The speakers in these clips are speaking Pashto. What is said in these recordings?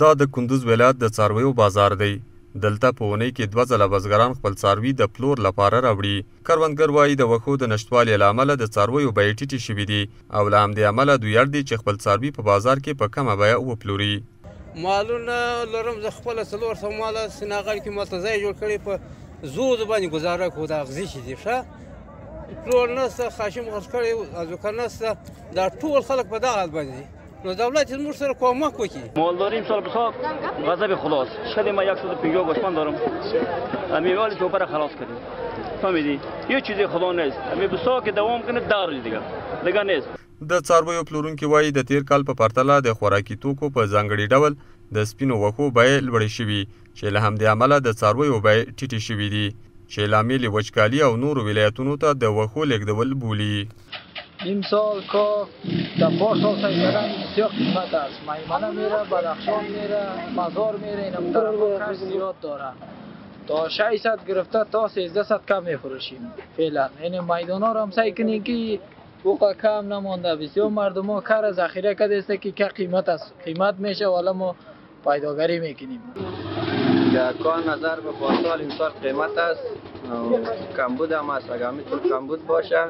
دا د کندوز ولایت د څارویو بازار دی. دلته په اونۍ کې دوه ځله بزګران خپل څاروي د پلور لپاره راوړي. کروندګر وایي د وښو د نشتوالي له امله د څارویو بیې ټیټې شوې دي او له همدې امله دوی اړ دي چې خپل څاروي په بازار کې په کمه بیه وپلوري. مالونه لرم زه خپله څلور سوه ماله سیناغر کې ماته ځای جوړ کړی په زور باندې ګزاره کوو دا اغزي چې دي ښه پټرول نشته خاشم غرس کړی ازوکه نشته دا ټول خلک په دغه حال باندې نو دولت زموږ سره کمک وکړي مال داریم سال به سال غضب خلاص شد ما 150 گوشمان دارم همین ولی تو پر خلاص کردیم فهمیدی یه چیزی خدا نیست همین بسا که دوام کنه دار دیگه دیگه نیست د څارویو پلورونکي وایي د تیر کال په پرتله د خوراکي توکو په ځانګړي ډول د سپینو غوښو بیې لوړې شوي چې له همدې امله د څارویو بیې ټیټې شوې دي چې لامل یې وچکالي او نورو ولایتونو ته د وښو لیږدول بولي. امسال که در پارسال سیکرم بسیار قیمت است میمنه میره بدخشان میره مزار میره این هم طرفا کش زیاد داره تا 600 گرفته تا 1300 کم میفروشیم فعلا این میدان ها را هم سعی کنیم که بوقا کم نمانده بسیار مردم ها کر ذخیره کده است که که قیمت است قیمت میشه والا ما پایداگری میکنیم در کار نظر به پاسال امسال قیمت است کمبود هم است اگر میتون کمبود باشه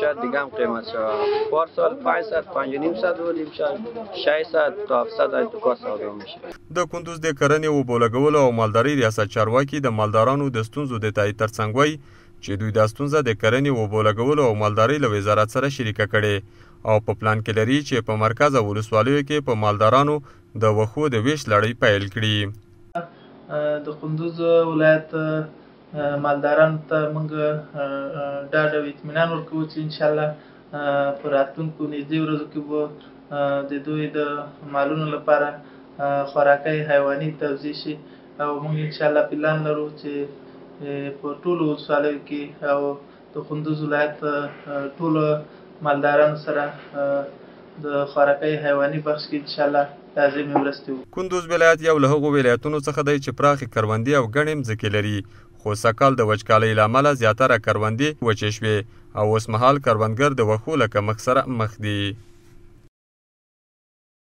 شاید دیگه هم قیمت شود پار سال 500 5 نیم صد بود امشب 600 تا 700 های تو کار ساده میشه د کندوز د کرنې او بولګولو او مالدارۍ ریاست چارواکي د مالدارانو د ستونزو د تایید ترڅنګ وایي چې دوی دا ستونزه د کرنې او بولګولو او مالدارۍ له وزارت سره شریکه کړې او په پلان کې لري چې په مرکز او ولسوالیو کې په مالدارانو د وښو د وېش لړۍ پیل کړي. د کندوز ولایت مالدارانو ته موږ ډاډ او اطمینان ورکوو چې ان شاءالله په راتلونکو نږدې ورځو کې به د دوی د مالونو لپاره خوراکۍ حیواني توزیع شي او موږ ان شاءالله پلان لرو چې په ټولو ولسوالیو کې او د کندوز ولایت ټولو مالدارانو سره د خوارکۍ حیواني بخش کې ان شاءالله لازمې مرستې وکړو. کندوز ولایت یو له هغو ولایتونو څخه دی چې پراخې کروندې او ګڼې مځکې لري، خو سږکال د وچکالۍ له امله زیاتره کروندې وچې شوې او اوسمهال کروندګر د وښو له کمښت سره مخ دي.